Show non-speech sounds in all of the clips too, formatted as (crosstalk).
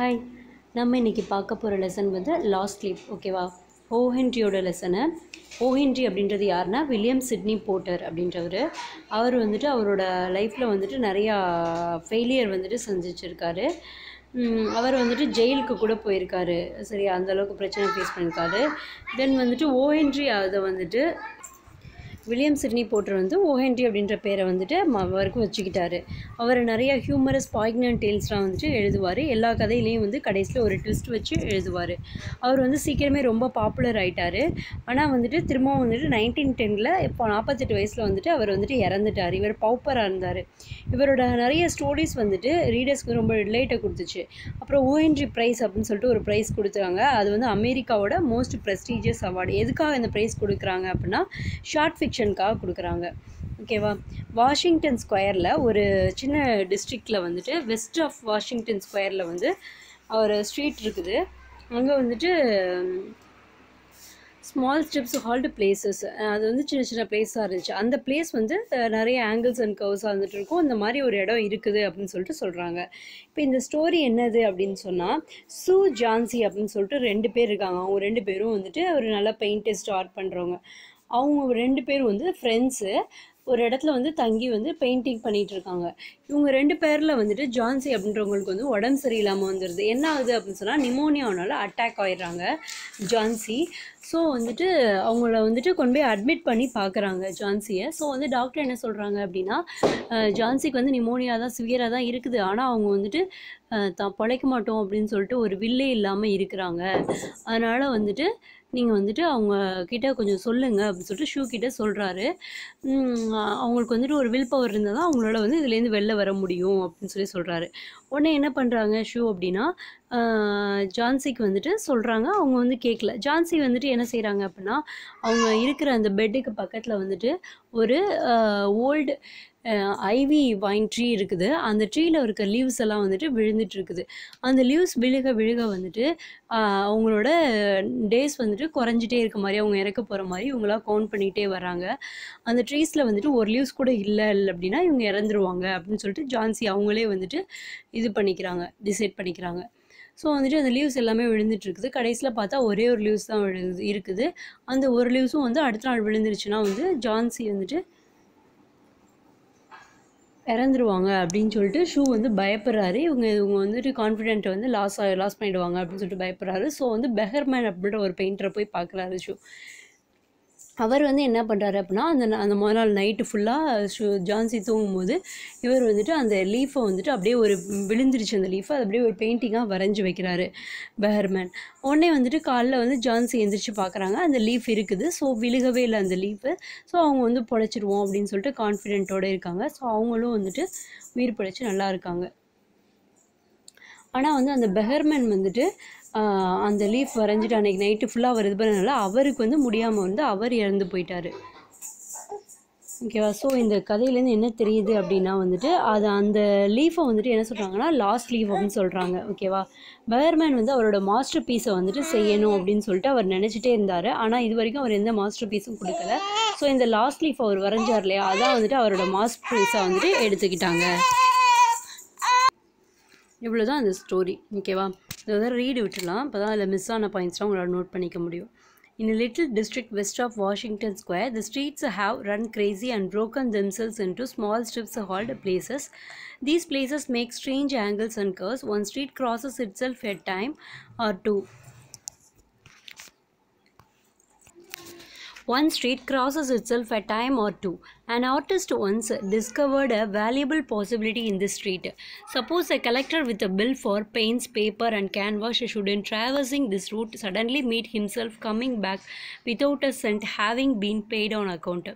Hi நம்ம இன்றைக்கி பார்க்க போகிற லெசன் வந்து லாஸ்ட் லீப் ஓகேவா ஓஹென்ட்ரியோட லெசனு ஓஹென்ட்ரி அப்படின்றது யாருன்னா வில்லியம் சிட்னி போட்டர் அப்படின்றவர். அவர் வந்துட்டு அவரோட லைஃப்பில் வந்துட்டு நிறையா ஃபெயிலியர் வந்துட்டு சந்திச்சிருக்காரு. அவர் வந்துட்டு ஜெயிலுக்கு கூட போயிருக்காரு. சரி அந்தளவுக்கு பிரச்சனை ஃபேஸ் பண்ணியிருக்காரு தென் வந்துட்டு ஓஹென்ட்ரி அதை வந்துட்டு வில்லியம் சிட்னி போட்டர் வந்து ஓஹென்ரி அப்படின்ற பேரை வந்துட்டு ம- வச்சுக்கிட்டாரு. அவர் நிறைய ஹியூமரஸ் பாய்க்னன் டேல்ஸ்லாம் வந்துட்டு எழுதுவார். எல்லா கதையிலையும் வந்து கடைசியில் ஒரு ட்விஸ்ட் வச்சு எழுதுவார். அவர் வந்து சீக்கிரமே ரொம்ப பாப்புலர் ஆகிட்டார் ஆனால் வந்துட்டு திரும்பவும் வந்துட்டு நைன்டீன் டெனில் இப்போ நாற்பத்தெட்டு வயசில் வந்துட்டு அவர் வந்துட்டு இறந்துட்டார். இவர் பவுப்பராக இருந்தார். இவரோட நிறைய ஸ்டோரிஸ் வந்துட்டு ரீடர்ஸ்க்கு ரொம்ப ரிலேட்டை கொடுத்துச்சு. அப்புறம் ஓஎன்ஜி ப்ரைஸ் அப்படின்னு சொல்லிட்டு ஒரு ப்ரைஸ் கொடுத்தாங்க அது வந்து அமெரிக்காவோட மோஸ்ட் ப்ரெஸ்டீஜியஸ் அவார்டு எதுக்காக இந்த ப்ரைஸ் கொடுக்குறாங்க அப்படின்னா ஷார்ட் ஃபிக்ஷனுக்காக கொடுக்குறாங்க. ஓகேவா வாஷிங்டன் ஸ்கொயரில் ஒரு சின்ன டிஸ்ட்ரிக்டில் வந்துட்டு வெஸ்ட் ஆஃப் வாஷிங்டன் ஸ்கொயரில் வந்து ஒரு ஸ்ட்ரீட் இருக்குது. அங்கே வந்துட்டு ஸ்மால் ஸ்டெப்ஸ் ஹால்டு பிளேசஸ் அது வந்து சின்ன சின்ன பிளேஸாக இருந்துச்சு. அந்த பிளேஸ் வந்து நிறைய ஆங்கிள்ஸ் அண்ட் கர்வ்ஸாக வந்துட்டு இருக்கும். அந்த மாதிரி ஒரு இடம் இருக்குது அப்படின்னு சொல்லிட்டு சொல்கிறாங்க இப்போ இந்த ஸ்டோரி என்னது அப்படின்னு சொன்னால் சூ ஜான்சி அப்படின்னு சொல்லிட்டு ரெண்டு பேர் இருக்காங்க. அவங்க ரெண்டு பேரும் வந்துட்டு ஒரு நல்ல பெயிண்டிஸ்ட் ஆர்ட் பண்ணுறவங்க அவங்க ரெண்டு பேரும் வந்து ஃப்ரெண்ட்ஸு ஒரு இடத்துல வந்து தங்கி வந்து பெயிண்டிங் பண்ணிட்டு இருக்காங்க. இவங்க ரெண்டு பேரில் வந்துட்டு ஜான்சி அப்படின்றவங்களுக்கு வந்து உடம்பு சரியில்லாமல் வந்துடுது என்ன ஆகுது அப்படின்னு சொன்னால் நிமோனியாவனால அட்டாக் ஆயிடுறாங்க ஜான்சி. ஸோ வந்துட்டு அவங்கள வந்துட்டு கொண்டு போய் அட்மிட் பண்ணி பார்க்குறாங்க ஜான்சியை. ஸோ வந்து டாக்டர் என்ன சொல்கிறாங்க அப்படின்னா ஜான்சிக்கு வந்து நிமோனியா தான் சிவியராக தான் இருக்குது. ஆனால் அவங்க வந்துட்டு தான் பிழைக்க மாட்டோம் அப்படின்னு சொல்லிட்டு ஒரு வில்லே இல்லாமல் இருக்கிறாங்க. அதனால் வந்துட்டு நீங்கள் வந்துட்டு அவங்க கிட்ட கொஞ்சம் சொல்லுங்கள் அப்படின்னு சொல்லிட்டு ஷூ கிட்ட சொல்கிறாரு அவங்களுக்கு வந்துட்டு ஒரு வில் பவர் இருந்தால் தான் அவங்களால வந்து இதுலேருந்து வெளில வர முடியும் அப்படின்னு சொல்லி சொல்கிறாரு உடனே என்ன பண்ணுறாங்க ஷூ அப்படின்னா ஜான்சிக்கு வந்துட்டு சொல்கிறாங்க அவங்க வந்து கேட்கல ஜான்சி வந்துட்டு என்ன செய்கிறாங்க அப்படின்னா அவங்க இருக்கிற அந்த பெட்டுக்கு பக்கத்தில் வந்துட்டு ஒரு ஓல்டு ஐவி வைன் ட்ரீ இருக்குது. அந்த ட்ரீயில் இருக்க லீவ்ஸ் எல்லாம் வந்துட்டு விழுந்துட்டு இருக்குது. அந்த லீவ்ஸ் விழுக விழுக வந்துட்டு அவங்களோட டேஸ் வந்துட்டு குறைஞ்சிட்டே இருக்க மாதிரி அவங்க இறக்க போகிற மாதிரி இவங்களாம் கவுண்ட் பண்ணிகிட்டே வராங்க அந்த ட்ரீஸில் வந்துட்டு ஒரு லீவ்ஸ் கூட இல்லை இல்லை அப்படின்னா இவங்க இறந்துருவாங்க அப்படின்னு சொல்லிட்டு ஜான்சி அவங்களே வந்துட்டு இது பண்ணிக்கிறாங்க டிசைட் பண்ணிக்கிறாங்க. ஸோ வந்துட்டு அந்த லீவ்ஸ் எல்லாமே விழுந்துட்டுருக்குது கடைசியில் பார்த்தா ஒரே ஒரு லீவ்ஸ் தான் விழுது இருக்குது. அந்த ஒரு லீவ்ஸும் வந்து அடுத்த நாள் விழுந்துருச்சுன்னா வந்து ஜான்சி வந்துட்டு இறந்துருவாங்க அப்படின்னு சொல்லிட்டு ஷூ வந்து பயப்படுறாரு. இவங்க இவங்க வந்துட்டு கான்ஃபிடென்ட்டை வந்து லாஸ் லாஸ் பண்ணிடுவாங்க அப்படின்னு சொல்லிட்டு பயப்படுறாரு. ஸோ வந்து பெஹர்மேன் அப்படின்ற ஒரு பெயிண்டரை போய் பார்க்குறாரு ஷூ. அவர் வந்து என்ன பண்ணுறாரு அப்படின்னா அந்த ந- அந்த முதல் நாள் நைட்டு ஃபுல்லாக ஷூ ஜான்சி தூங்கும்போது இவர் வந்துட்டு அந்த லீஃபை வந்துட்டு அப்படியே ஒரு விழுந்துருச்சு. அந்த லீஃபை அது அப்படியே ஒரு பெயிண்டிங்காக வரைஞ்சி வைக்கிறாரு பெஹர்மேன் உடனே வந்துட்டு காலைல வந்து ஜான்சி எந்திரிச்சு பார்க்குறாங்க அந்த லீஃப் இருக்குது. ஸோ விழுகவே இல்லை அந்த லீஃபு ஸோ அவங்க வந்து பொழைச்சிருவோம் அப்படின்னு சொல்லிட்டு கான்ஃபிடென்ட்டோடு இருக்காங்க. ஸோ அவங்களும் வந்துட்டு உயிர் பிழைச்சி நல்லா இருக்காங்க. ஆனால் வந்து அந்த பெஹர்மேன் வந்துட்டு அந்த லீஃப் வரைஞ்சிட்டு அன்றைக்கி நைட்டு ஃபுல்லாக அவர் இது பண்ணனால அவருக்கு வந்து முடியாமல் வந்து அவர் இறந்து போயிட்டார். ஓகேவா ஸோ இந்த கதையிலேருந்து என்ன தெரியுது அப்படின்னா வந்துட்டு அது அந்த லீஃபை வந்துட்டு என்ன சொல்கிறாங்கன்னா லாஸ்ட் லீஃப் அப்படின்னு சொல்கிறாங்க ஓகேவா பயர்மேன் வந்து அவரோட மாஸ்டர் பீஸை வந்துட்டு செய்யணும் அப்படின்னு சொல்லிட்டு அவர் நினச்சிட்டே இருந்தார். ஆனால் இது வரைக்கும் அவர் எந்த மாஸ்டர் பீஸும் கொடுக்கல. ஸோ இந்த லாஸ்ட் லீஃப் அவர் வரைஞ்சார் இல்லையா? அதான் வந்துட்டு அவரோட மாஸ்டர் பீஸை வந்துட்டு எடுத்துக்கிட்டாங்க. இவ்வளோ தான் ஸ்டோரி ஓகேவா இதை வந்து ரீடு விட்டுலாம் அப்போ தான் அதில் மிஸ் ஆன பாயிண்ட்ஸ்லாம் உங்களால் நோட் பண்ணிக்க முடியும் In a little district west of Washington Square, the streets have run crazy and broken themselves into small strips called places. These places make strange angles and curves. One street crosses itself at time or two. One street crosses itself a time or two. An artist once discovered a valuable possibility in this street. Suppose a collector with a bill for paints, paper, and canvas should, in traversing this route, suddenly meet himself coming back without a cent having been paid on account.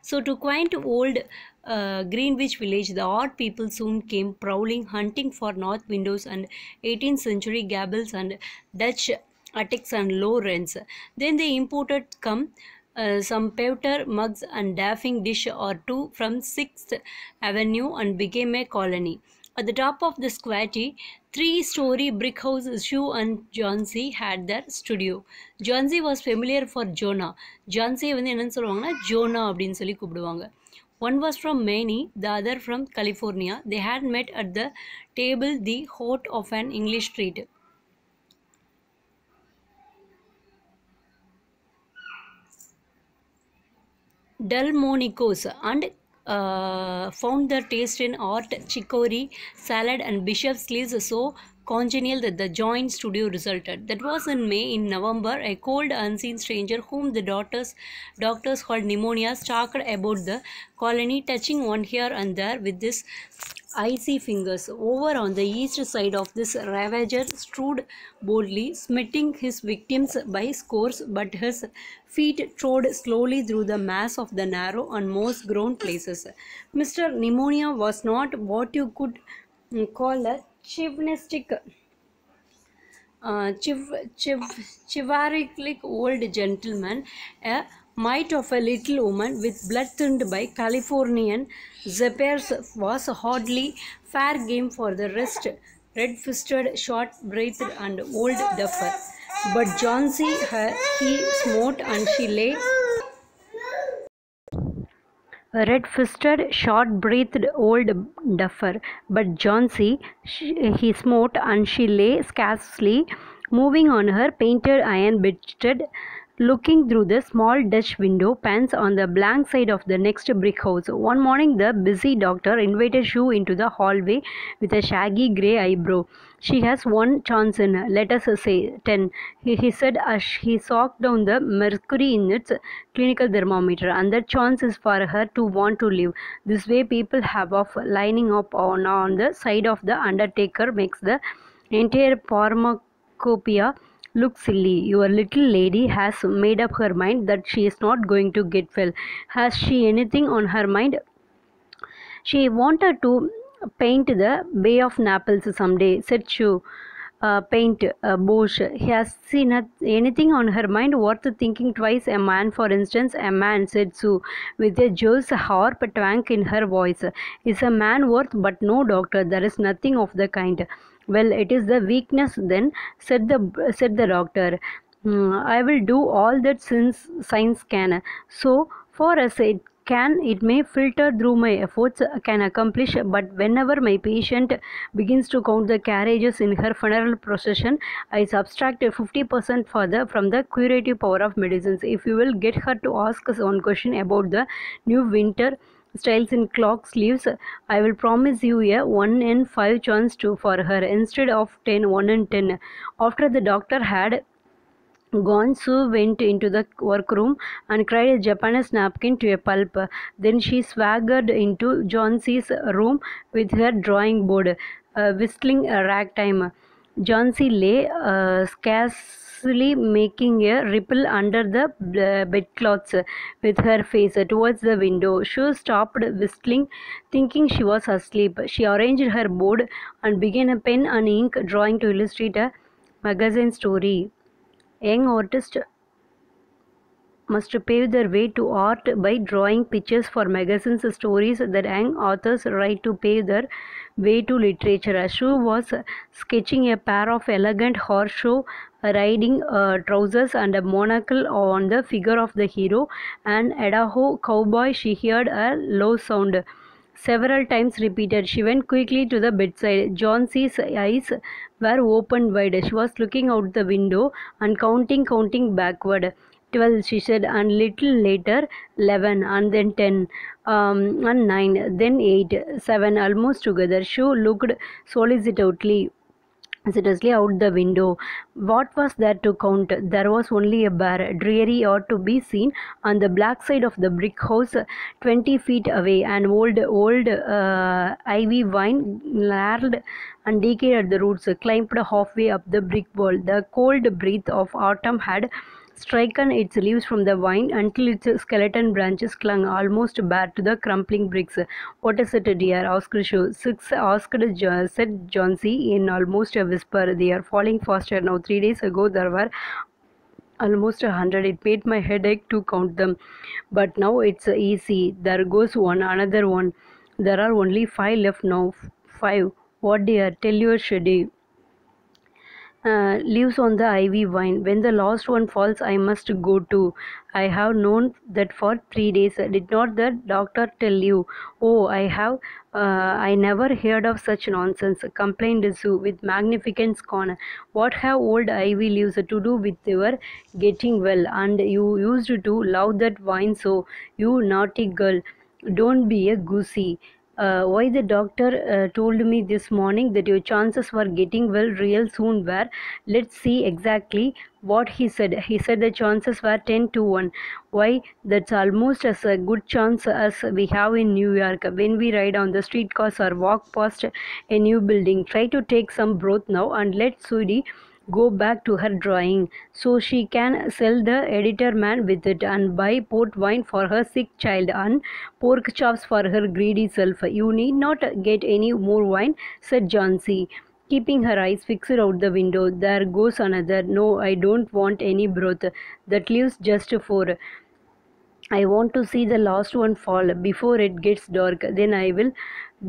So, to quaint old uh, Greenwich village, the odd people soon came prowling, hunting for north windows and 18th century gables and Dutch attics and low rents. Then they imported come uh, some pewter mugs and daffing dish or two from 6th Avenue and became a colony. At the top of the squatty, three-story brick house, Shu and Johnsy had their studio. Johnsy was familiar for Jonah. Johnsy வந்து என்னன்னு சொல்லுவாங்கன்னா ஜோனா அப்படின்னு சொல்லி கூப்பிடுவாங்க One was from Maine, the other from California. They had met at the table, the hot of an English street. Delmonico's and uh, found their taste in art, chicory, salad, and bishop's leaves. So congenial that the joint studio resulted. That was in May. In November, a cold, unseen stranger whom the doctors doctors called pneumonia stalked about the colony, touching one here and there with his icy fingers. Over on the east side of this ravager strode boldly, smiting his victims by scores, but his feet trod slowly through the mass of the narrow and moss grown places. Mr. Pneumonia was not what you could call a chauvinistic uh, chiv, chiv, chivalric old gentleman, a mite of a little woman with blood thinned by Californian zephyrs was hardly fair game for the rest, red-fisted, short-breathed, and old duffer. But Johnsy her he smote, and she lay a red-fisted, short-breathed old duffer, but Johnsy he smote, and she lay scarcely moving on her painted iron bedstead, looking through the small Dutch window panes on the blank side of the next brick house. One morning, the busy doctor invited Shue into the hallway with a shaggy grey eyebrow. She has one chance in, let us say, ten, he, he said as he socked down the mercury in its clinical thermometer, and that chance is for her to want to live. This way, people have of lining up on, on the side of the undertaker makes the entire pharmacopoeia look silly. Your little lady has made up her mind that she is not going to get well. Has she anything on her mind? She wanted to paint the Bay of Naples someday, said Shue. Uh, paint uh, Bush. Has she anything on her mind worth thinking twice? A man, for instance, a man, said Sue, with a Joe's harp twang in her voice. Is a man worth, but no, doctor, there is nothing of the kind. Well, it is the weakness then, said the said the doctor. "Mm, I will do all that since science can. So for us it can, it may filter through my efforts, can accomplish, but whenever my patient begins to count the carriages in her funeral procession, I subtract 50% for the, from the curative power of medicines. If you will get her to ask us one question about the new winter styles in clock sleeves. I will promise you a 1 in 5 chance to for her instead of 10 1 in 10 after the doctor had gone sue went into the workroom and cried a japanese napkin to a pulp. Then she swaggered into johnsy's room with her drawing board uh, whistling a ragtime johnsy lay uh, scarcely making a ripple under the uh, bedclothes with her face towards the window. She stopped whistling, thinking she was asleep. She arranged her board and began a pen and ink drawing to illustrate a magazine story. Young artist must pave their way to art by drawing pictures for magazines stories that young authors write to pave their way to literature. Ashu was sketching a pair of elegant horseshoe riding uh, trousers and a monocle on the figure of the hero. An Idaho cowboy, she heard a low sound. Several times repeated, she went quickly to the bedside. Johnsy's eyes were opened wide. She was looking out the window and counting, counting backward. 12 she said and little later 11 and then 10 um, and 9 then 8 7 almost together. She looked solicitously solicitously out the window. What was there to count? There was only a bare dreary or to be seen on the black side of the brick house 20 feet away an old old uh, ivy vine gnarled and decayed at the roots. Climbed halfway up the brick wall. The cold breath of autumn had striken its leaves from the vine until its skeleton branches clung almost bare to the crumbling bricks. What is it, dear? asked Shue. Six asked, said Johnsy in almost a whisper. They are falling faster now. Three days ago, there were almost a hundred. It made my head ache to count them. But now it's easy. There goes one, another one. There are only five left now. Five. What, dear? Tell your Shady. Uh, leaves on the ivy vine. When the last one falls, I must go too. I have known that for three days. Did not the doctor tell you? Oh, I have. Uh, I never heard of such nonsense, complained Sue with magnificent scorn. What have old ivy leaves to do with your getting well? And you used to love that vine so, you naughty girl. Don't be a goosey. Uh, why the doctor uh, told me this morning that your chances for getting well real soon were let's see exactly what he said. He said the chances were 10 to 1 why? That's almost as a good chance as we have in new york. When we ride on the streetcars or walk past a new building try to take some broth now and let sudie go back to her drawing so she can sell the editor man with it and buy port wine for her sick child and pork chops for her greedy self. You need not get any more wine, said Johnsy, keeping her eyes fixed out the window. There goes another. No, I don't want any broth. That leaves just for. I want to see the last one fall before it gets dark. Then I will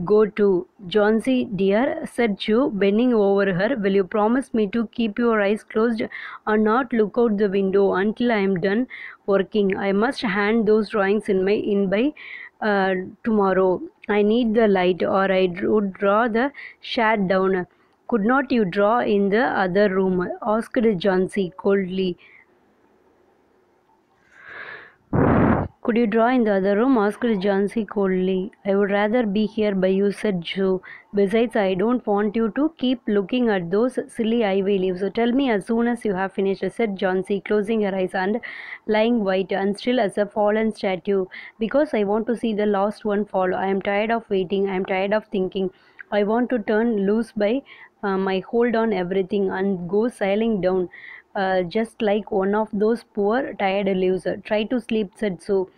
go to. Johnsy, dear, said Joe, bending over her. Will you promise me to keep your eyes closed and not look out the window until I am done working? I must hand those drawings in my in by uh, tomorrow. I need the light, or I would draw the shade down. Could not you draw in the other room? asked Johnsy coldly. Could you draw in the other room? asked Johnsy coldly. I would rather be here by you, said Joe. Besides, I don't want you to keep looking at those silly ivy leaves. So tell me as soon as you have finished, said Johnsy, closing her eyes and lying white and still as a fallen statue. Because I want to see the last one fall. I am tired of waiting. I am tired of thinking. I want to turn loose by uh, my hold on everything and go sailing down uh, just like one of those poor tired leaves. Try to sleep, said so.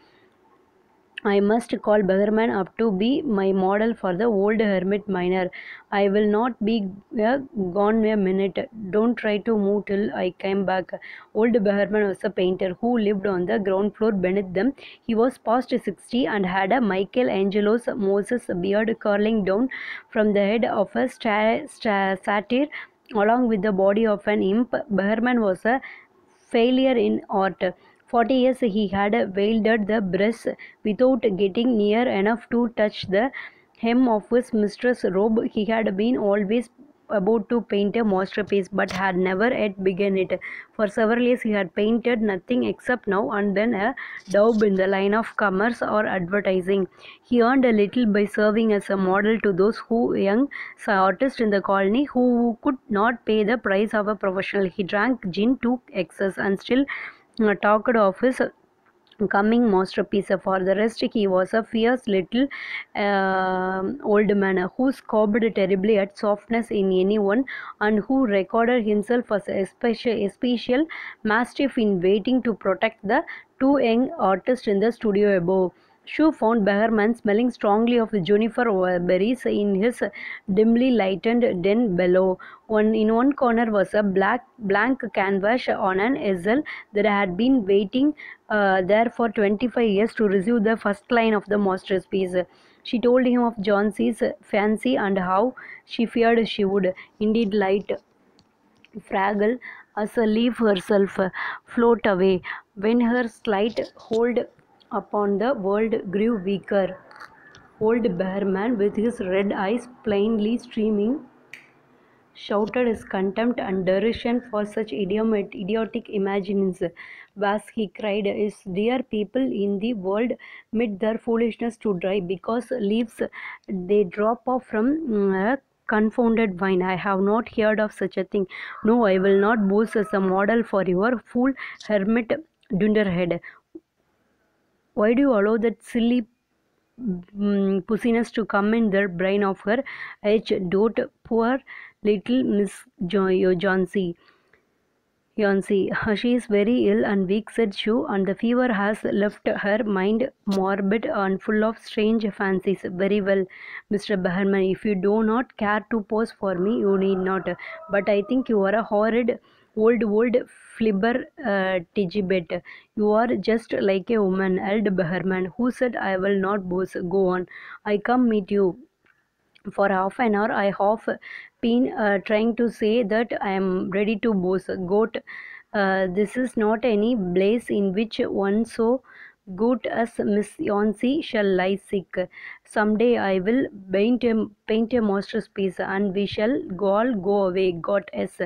I must call Behrman up to be my model for the old hermit miner. I will not be uh, gone a minute. Don't try to move till I come back. Old Behrman was a painter who lived on the ground floor beneath them. He was past 60 and had a Michelangelo's Moses beard curling down from the head of a sta- sta- satyr along with the body of an imp. Behrman was a failure in art. Forty years he had wielded the brush without getting near enough to touch the hem of his mistress' robe. He had been always about to paint a masterpiece but had never yet begun it. For several years he had painted nothing except now and then a daub in the line of commerce or advertising. He earned a little by serving as a model to those who young artists in the colony who could not pay the price of a professional. He drank gin to excess and still uh, talked of his coming masterpiece. For the rest, he was a fierce little uh, old man who scoffed terribly at softness in anyone and who recorded himself as a special, a special mastiff in waiting to protect the two young artists in the studio above. Shu found Behrman smelling strongly of juniper berries in his dimly lighted den below. One in one corner was a black blank canvas on an easel that had been waiting uh, there for 25 years to receive the first line of the masterpiece. She told him of Johnsy's fancy and how she feared she would indeed light fragile as a leaf herself float away when her slight hold upon the world grew weaker. Old Behrman, with his red eyes plainly streaming, shouted his contempt and derision for such idiotic imaginings. As he cried, Is dear people in the world admit their foolishness to dry because leaves they drop off from mm, a confounded vine. I have not heard of such a thing. No, I will not boast as a model for your fool hermit dunderhead. Why do you allow that silly mm, pussiness to come in the brain of her age dote poor little Miss jo- Johnsy? Yancy, (laughs) she is very ill and weak, said Shu, and the fever has left her mind morbid and full of strange fancies. Very well, Mr. Behrman, if you do not care to pose for me, you need not. But I think you are a horrid old, old flibber uh, Tijibet. You are just like a woman, Eld Behrman, who said, I will not boast. Go on. I come meet you for half an hour i have been uh, trying to say that i am ready to boast goat uh, this is not any place in which one so good as miss Yonsi shall lie sick someday i will paint a, paint a masterpiece and we shall all go away God goddess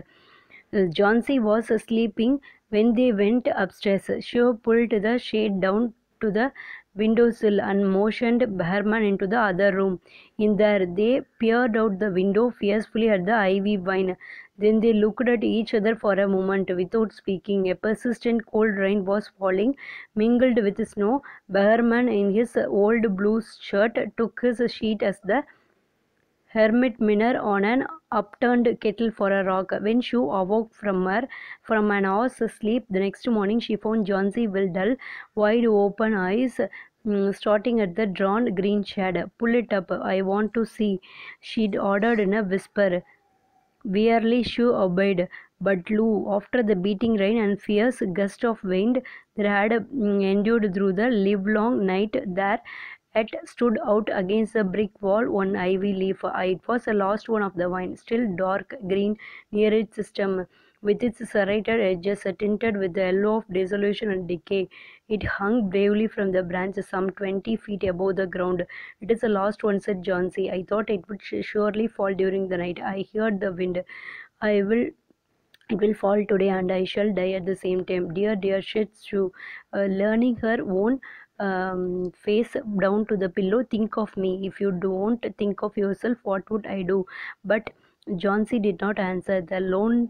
Johnsy was sleeping when they went upstairs. She pulled the shade down to the windowsill and motioned Behrman into the other room. In there, they peered out the window fearfully at the ivy vine. Then they looked at each other for a moment without speaking. A persistent cold rain was falling, mingled with snow. Behrman, in his old blue shirt, took his sheet as the hermit minor on an upturned kettle for a rock. When Sue awoke from her from an hour's sleep the next morning, she found Johnsy with dull, wide open eyes. mm, starting at the drawn green shade. Pull it up, I want to see, she'd ordered in a whisper. Wearily Sue obeyed, but Lou, after the beating rain and fierce gust of wind that had mm, endured through the livelong night there, it stood out against the brick wall one ivy leaf. It was the last one of the vine, still dark green near its stem, with its serrated edges tinted with the yellow of dissolution and decay. It hung bravely from the branch some twenty feet above the ground. It is the last one, said Johnsy. I thought it would surely fall during the night. I heard the wind. I will it will fall today and I shall die at the same time. Dear, dear Shih Tzu, uh, learning her own um, face down to the pillow, think of me. If you don't think of yourself, what would I do? But Johnsy did not answer. The lone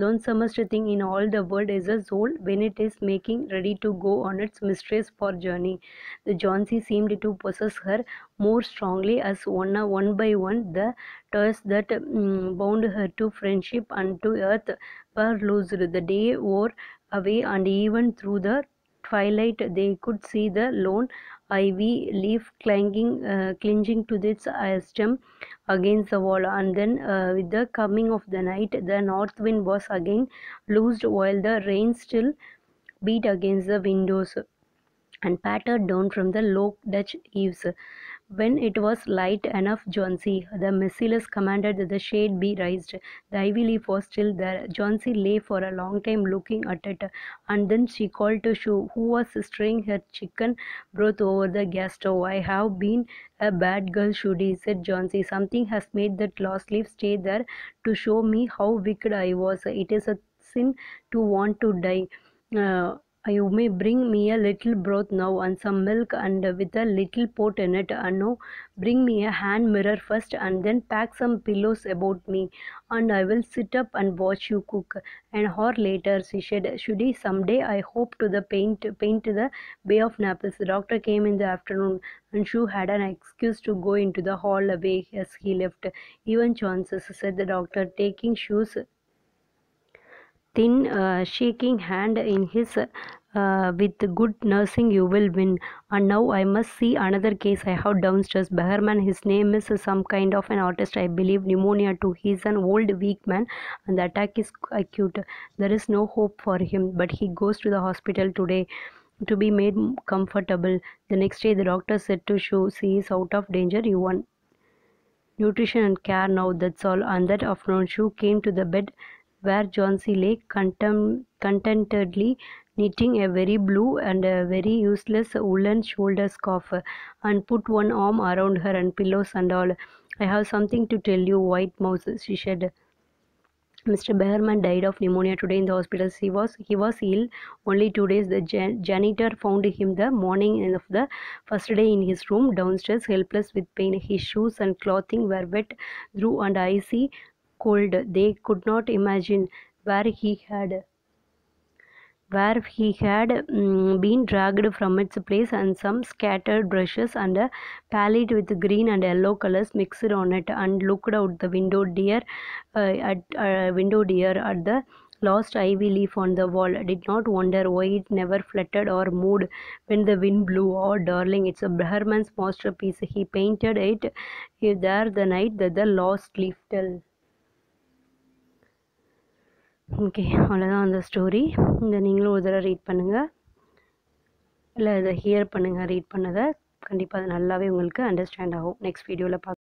lonesomest thing in all the world is a soul when it is making ready to go on its mistress for journey. The Johnsy seemed to possess her more strongly as one, one by one the ties that mm, bound her to friendship and to earth were loosed. The day wore away and even through the twilight they could see the lone ivy leaf clanging, uh, clinging to its stem against the wall and then uh, with the coming of the night the north wind was again loosed while the rain still beat against the windows and pattered down from the low Dutch eaves. When it was light enough, Johnsy, the merciless, commanded that the shade be raised. The ivy leaf was still there. Johnsy lay for a long time looking at it, and then she called to Sue, who was stirring her chicken broth over the gas stove. I have been a bad girl, Shudi, said Johnsy. Something has made that lost leaf stay there to show me how wicked I was. It is a sin to want to die. Uh, you may bring me a little broth now and some milk and with a little pot in it. And no bring me a hand mirror first and then pack some pillows about me. And i will sit up and watch you cook. An hour later she said should shudi someday i hope to the paint paint the bay of naples. The doctor came in the afternoon and Shu had an excuse to go into the hall away as he left. Even chances said the doctor taking Shu's thin uh, shaking hand in his uh, with good nursing you will win. And now i must see another case. I have downstairs. Behrman his name is some kind of an artist. I believe pneumonia too he's an old weak man and the attack is acute. There is no hope for him but he goes to the hospital today to be made comfortable. The next day the doctor said to Shu, she is out of danger. You want nutrition and care now that's all. And that afternoon Shu came to the bed where Johnsy lay contem- contentedly knitting a very blue and a very useless woolen shoulder scarf and put one arm around her and pillows and all. I have something to tell you, White Mouse, she said. Mr. Behrman died of pneumonia today in the hospital. He was he was ill only two days. The jan- janitor found him the morning of the first day in his room downstairs, helpless with pain. His shoes and clothing were wet through and icy cold. They could not imagine where he had where he had mm, been dragged from its place and some scattered brushes and a palette with green and yellow colors mixed on it and looked out the window dear uh, at uh, window dear at the lost ivy leaf on the wall. Did not wonder why it never fluttered or moved when the wind blew. Oh darling it's a Herman's masterpiece. He painted it there the night that the lost leaf fell okay அவ்வளோதான் அந்த story இந்த நீங்களும் ஒரு தடவை read பண்ணுங்கள் இல்லை இதை here பண்ணுங்கள் ரீட் பண்ணதை. கண்டிப்பாக அது நல்லாவே உங்களுக்கு அண்டர்ஸ்டாண்ட் ஆகும். நெக்ஸ்ட் வீடியோவில் பார்க்க